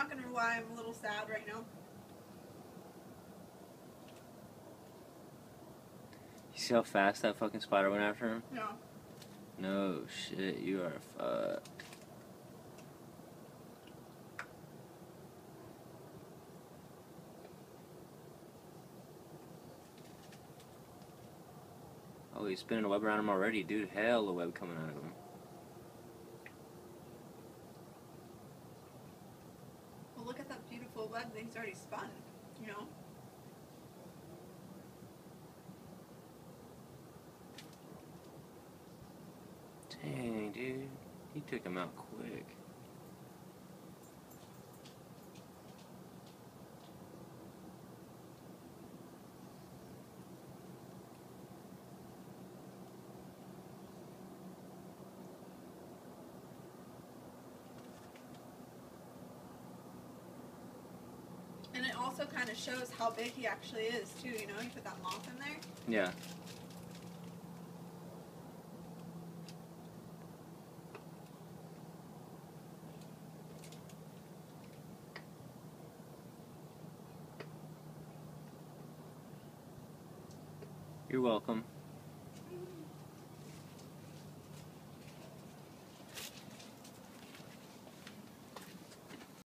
not gonna lie, I'm a little sad right now. You see how fast that fucking spider went after him? No. No shit, you are fucked. Oh, he's spinning a web around him already, dude. Hell, the web coming out of him. That he's already spun. You know. Dang, dude. He took him out quick. Also kind of shows how big he actually is too. You know, you put that moth in there. Yeah. You're welcome.